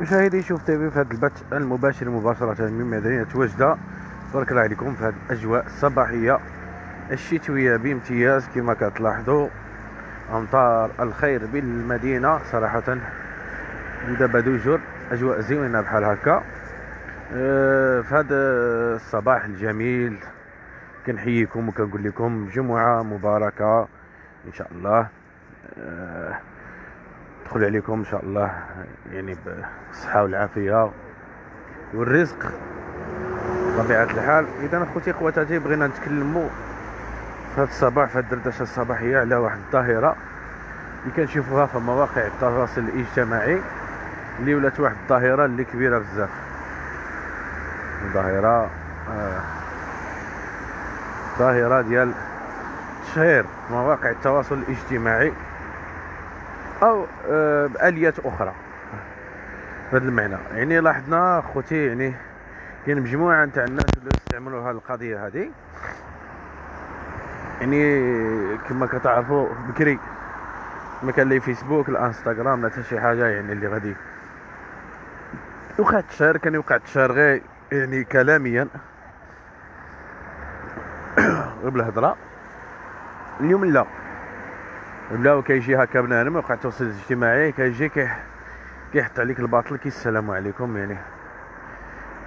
مشاهدي شوف تيفي في هذا البث المباشر مباشرة من مدينة وجدة. تبارك الله عليكم في هذه الأجواء الصباحية. الشتوية بامتياز كما كتلاحظوا. أمطار الخير بالمدينة صراحة. ودابا دوجور أجواء زوينة بحال هكا. أه، في هذا الصباح الجميل كنحييكم وكنقول لكم جمعة مباركة إن شاء الله. أه، تدخل عليكم إن شاء الله يعني بالصحة والعافية والرزق. بطبيعة الحال إذا أخوتي خواتاتي بغينا نتكلموا في هذا الصباح في الدردشة الصباحية على واحد الظاهره اللي كنشوفوها في مواقع التواصل الاجتماعي اللي ولات واحد الظاهره اللي كبيرة بزاف. ظاهرة آه ظاهرة ديال تشهير مواقع التواصل الاجتماعي. أو آه، باليات أخرى. بهذا المعنى. يعني لاحظنا خوتي يعني كاين مجموعة نتاع الناس اللي يستعملوا هذه القضية هذه. يعني كما كتعرفوا بكري ما كان لي فيسبوك الانستغرام لا حتى شي حاجة يعني اللي غادي وقع التشهير كان يوقع التشهير غير يعني كلاميا. غير بالهضرة. اليوم لا. ولاو كيجي هكا بنادم وقع التواصل الاجتماعي كيجي كي كيحط عليك الباطل كي السلام عليكم يعني.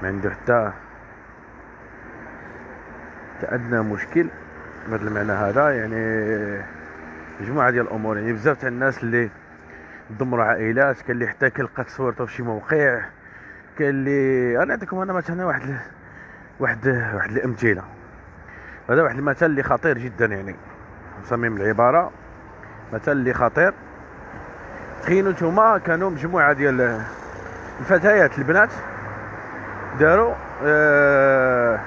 ما عنده حتى أدنى مشكل بهذا المعنى هذا يعني. مجموعه ديال الأمور يعني بزاف تاع الناس اللي دمروا عائلات كان اللي حتى كيلقى صورته في شي موقع كاين اللي أنا نعطيكم أنا مثلا واحد واحد واحد الأمثلة. هذا واحد المثل اللي خطير جدا يعني. صميم العبارة مثل اللي خطير. تخيلوا نتوما كانوا مجموعة ديال الفتيات البنات داروا آه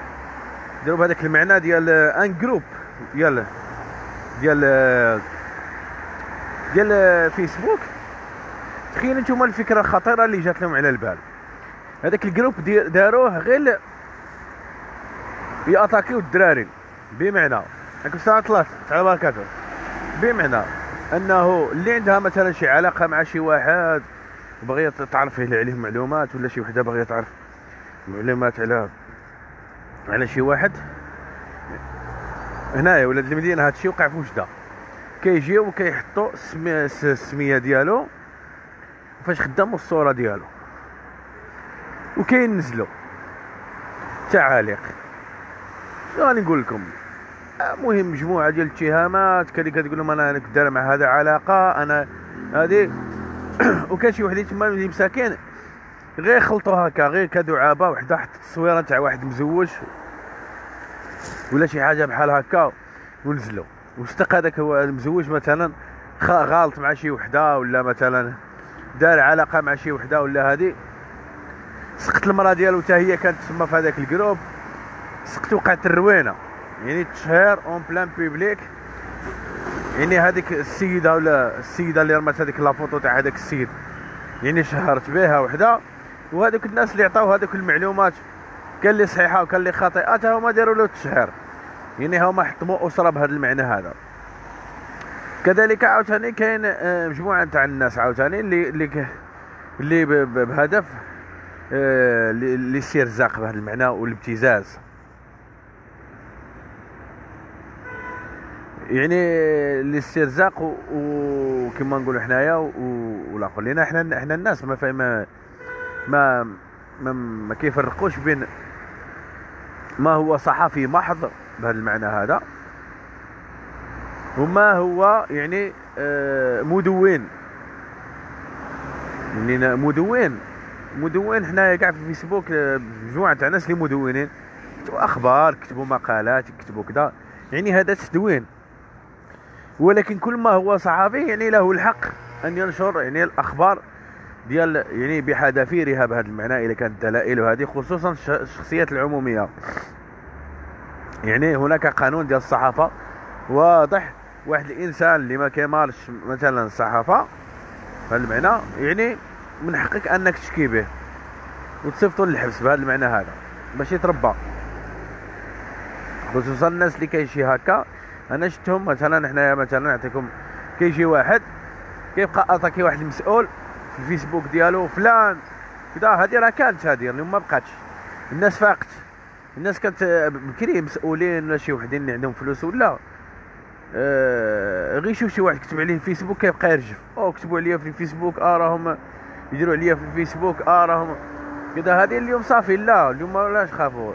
داروا بهذاك المعنى ديال ان جروب ديال ديال ديال فيسبوك. تخيلوا نتوما الفكرة الخطيره اللي جات لهم على البال. هذاك ال groupe داروه غير ي attaqu يو الدراري بمعنى. هاك الساعة طلعت على بركاته بمعنى. انه اللي عندها مثلا شي علاقة مع شي واحد بغيت تعرف عليه معلومات ولا شي وحدة باغيه تعرف معلومات على على شي واحد. هنايا ولاد المدينة هادشي وقع في وجدة. كيجيو وكيحطوا السمية ديالو فاش خداموا الصورة ديالو. وكينزلوا تعاليق. شنو غادي نقول لكم؟ مهم مجموعة ديال الاتهامات. كان كتقول لهم أنا داير مع هذا علاقة أنا هذه وكان شي وحدين تما اللي مساكين. غير خلطوا هكا غير كدعابه وحدة حطت التصويرة تاع واحد مزوج. ولا شي حاجة بحال هكا ونزلوا. وصدق هذاك هو المزوج مثلا غالط مع شي وحدة ولا مثلا دار علاقة مع شي وحدة ولا هذه. سقط المرأة ديالو حتى هي كانت تسمى في هذاك ال groupe. سقط وقعت الروينة. يعني تشهير en plein public يعني هذيك السيدة ولا السيدة اللي رمات هذيك la photo تاع هذاك السيد. يعني شهرت بها وحدة. وهذوك الناس اللي عطاو هذوك المعلومات كان اللي صحيحة وكان اللي خاطئة هما داروا له التشهير يعني هما حطموا أسرة بهذا المعنى هذا. كذلك عاوتاني كاين آه، مجموعة تاع الناس عاوتاني اللي اللي اللي بهدف آه، اللي يصير زاق بهذا المعنى والابتزاز. يعني الاسترزاق وكما نقولوا حنايا والاخر لأن إحنا إحنا الناس ما ما ما ما, ما كيفرقوش بين ما هو صحفي محض بهذا المعنى هذا وما هو يعني آه، مدون. يعني مدون. مدون حنايا كاع في فيسبوك آه، مجموعة تاع ناس اللي مدونين كتبوا أخبار كتبوا مقالات كتبوا كذا. يعني هذا تدوين. ولكن كل ما هو صحفي يعني له الحق أن ينشر يعني الأخبار ديال يعني بحذافيرها بهذا المعنى إذا كانت دلائل هذه خصوصا الشخصيات العمومية. يعني هناك قانون ديال الصحافة واضح واحد الإنسان اللي ما كيمارش مثلا الصحافه بهذا المعنى يعني من حقك أنك تشكي به وتصيفطوا للحبس بهذا المعنى هذا. باش يتربى. خصوصا الناس اللي كيمشي هكا أنا شفتهم مثلا حنايا مثلا نعطيكم كيجي واحد كيبقى attaquer واحد المسؤول في الفيسبوك ديالو فلان كذا هذه راه كانت هذه اليوم ما بقاتش. الناس فاقت. الناس كانت بكري مسؤولين ولا شي وحدين اللي عندهم فلوس ولا. آه غير يشوف شي واحد كتب عليه في فيسبوك كيبقى يرجف. أو كتبوا عليا في الفيسبوك آه راهم يديروا عليا في الفيسبوك آه راهم. كذا هذه اليوم صافي لا اليوم ولاش خافوا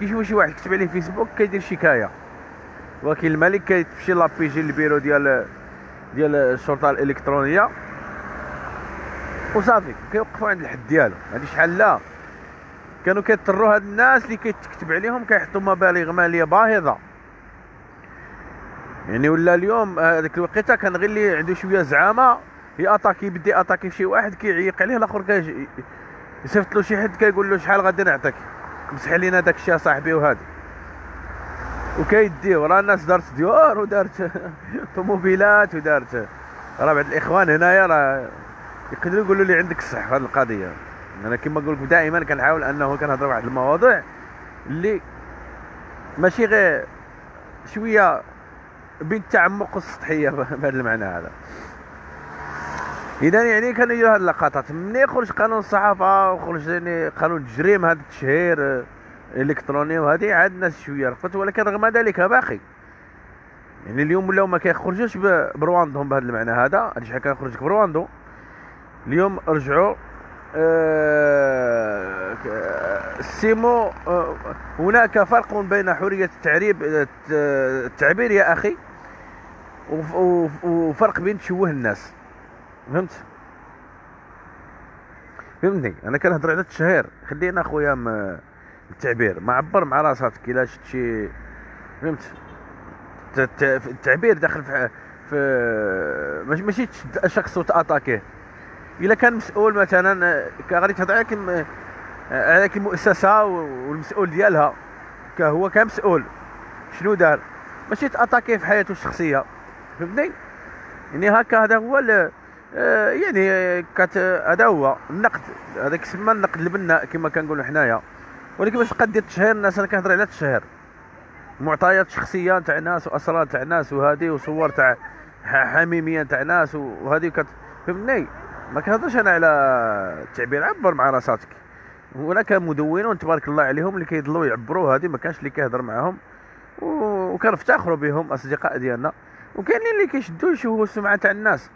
كيشوفوا شي واحد كتب عليه في فيسبوك كيدير شكاية. وكيل الملك كيمشي ل la PJ ال bureau ديال ديال الشرطة الإلكترونية. وصافي كيوقفوا عند الحد ديالو. هادي شحال لا. كانوا كيضطروا هاد الناس اللي كيتكتب عليهم كيحطوا مبالغ مالية باهظة. يعني ولا اليوم هذيك الوقيته كان غير اللي عنده شوية زعامة attaquer يبدي attaquer شي واحد كيعيق عليه الآخر كي يصيفط له شي حد كيقول له شحال غادي نعطيك؟ مسح لينا داك الشيء صاحبي وهذا وكيديو راه الناس دارت ديور ودارت طوموبيلات ودارت. راه بعض الإخوان هنايا راه يقدروا يقولوا لي عندك الصح في هذه القضية. أنا كما نقول لكم دائما كنحاول أنه كنهضر واحد المواضيع اللي ماشي غير شوية بين التعمق والسطحية بهذا المعنى هذا. اذا يعني كانوا يديروا هذه اللقطات. ملي يخرج قانون الصحافة؟ وخرج يعني قانون التجريم هذا التشهير؟ الالكتروني وهذه عاد الناس شوية رفضت ولكن رغم ذلك باقي. يعني اليوم ولاو ما كيخرجوش برواندهم بهذا المعنى هذا هادي شحال كنخرج برواندو اليوم رجعوا آه سيمو آه هناك فرق بين حرية التعريب التعبير يا أخي وفرق بين تشوه الناس. فهمت؟ فهمتني؟ أنا كنهضر على التشهير خلينا أخويا التعبير. ما عبر مع راسك إلا شفت شي فهمت؟ التعبير داخل في, في ماشي تشد شخص وتاتاكيه إلا كان مسؤول مثلا غادي تهضر على على المؤسسة والمسؤول ديالها. كهو كمسؤول شنو دار؟ ماشي تاتاكيه في حياته الشخصية. فهمتني؟ يعني هكا هذا هو يعني كات هذا هو النقد. هذا كيسمى النقد البناء كما كنقولوا حنايا. ولكن باش دير التشهير الناس أنا كنهضر على التشهير معطيات شخصية تاع ناس وأسرار تاع ناس وهذه وصور تاع حميمية تاع ناس وهذه كت فهمتني؟ ما كنهضرش أنا على التعبير عبر مع راساتك. هناك مدونون تبارك الله عليهم اللي كيضلوا يعبروا هذه ما كانش اللي كيهضر معاهم. وكنفتخروا بهم أصدقاء ديالنا. وكاينين اللي كيشدوا يشوهوا السمعة تاع الناس.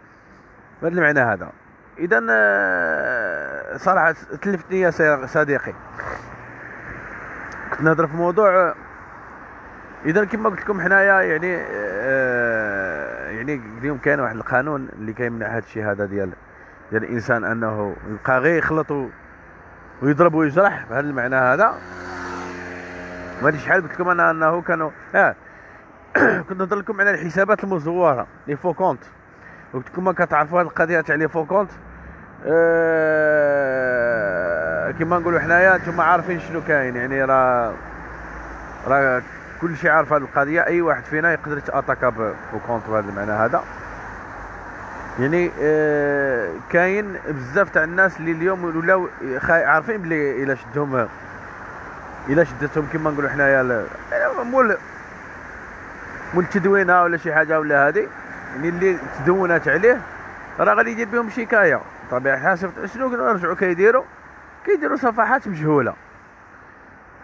بهذا المعنى هذا. اذا آه، صراحة تلفتني يا صديقي. كنت نهضر في موضوع إذا كما قلت لكم حنايا يعني آه يعني اليوم كاين واحد القانون اللي كيمنع هذا الشيء هذا ديال ديال الإنسان أنه يبقى غير يخلط ويضرب ويجرح بهذا المعنى هذا. وهذه شحال قلت لكم أنا أنه كانوا آه كنت نهضر لكم على الحسابات المزورة les faux comptes قلت لكم كتعرفوا هذه القضية تاع les faux comptes آه كما نقولوا حنايا أنتم عارفين شنو كاين يعني راه راه كل شيء عارف هذه القضية أي واحد فينا يقدر يتاتاكا faux compte بهذا المعنى هذا. يعني آه كاين بزاف تاع الناس اللي اليوم ولاو عارفين بلي إلا شدهم إلا شدتهم كما نقولوا حنايا مول مول التدوينه ولا شي حاجة ولا هذه يعني اللي تدونات عليه راه غادي يدير بهم شكاية. طبيعي حاسب شنو كنرجعوا كيديروا كيديروا صفحات مجهولة.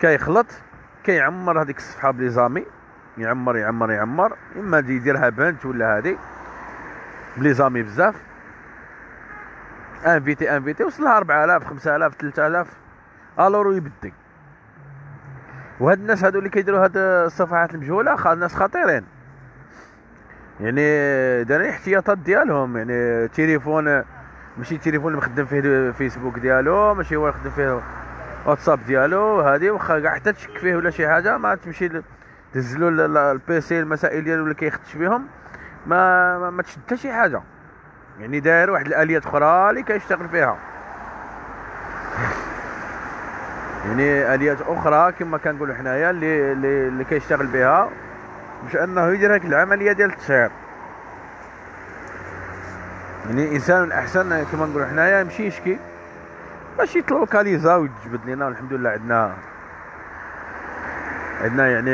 كيخلط كيعمر هذيك الصفحة بليزامي يعمر يعمر يعمر. إما يديرها بنت ولا هذه ب les amis بزاف. inviter inviter وصلها 4000 5000 3000 الورو يبدي وهاد الناس هادو اللي كيديروا هاد الصفحات المجهولة ناس خطيرين. يعني دارين احتياطات ديالهم يعني تليفون ماشي التليفون اللي مخدم فيه فيسبوك ديالو ماشي هو يخدم فيه واتساب ديالو هادي واخا كاع حتى تشك فيه ولا شي حاجة ما تمشي تهزلو البيسي المسائل ديالو اللي كيخدش فيهم ما ما, تشد حتى شي حاجة. يعني داير واحد الاليات أخرى اللي كيشتغل فيها. يعني اليات أخرى كما كنقولوا حنايا اللي اللي, كيشتغل بها باش انه يدير هذيك العملية ديال التشهير يعني الانسان الاحسن كما نقولوا حنايا يمشي يشكي. باش يتلوكاليزا ويتجبد لنا الحمد لله عندنا عندنا يعني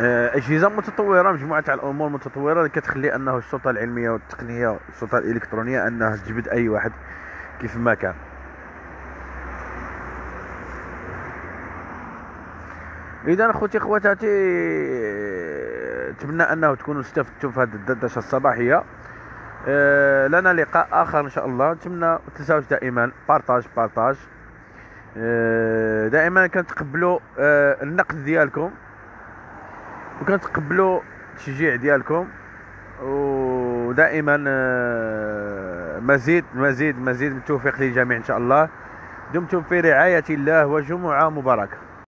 آه، أجهزة متطورة مجموعة تاع الأمور متطورة اللي كتخلي أنه السلطة العلمية والتقنية والسلطة الإلكترونية أنها تجبد أي واحد كيف ما كان. اذا أخوتي خواتاتي اتمنى أنه تكونوا استفدتم في هذه الدردشة الصباحية. أه لنا لقاء آخر إن شاء الله. نتمنى تنساوش دائما. بارطاج بارطاج. أه دائما كنتقبلوا أه النقد ديالكم. وكنتقبلوا التشجيع ديالكم. ودائما آه، مزيد مزيد مزيد من التوفيق للجميع إن شاء الله. دمتم في رعاية الله وجمعة مباركة.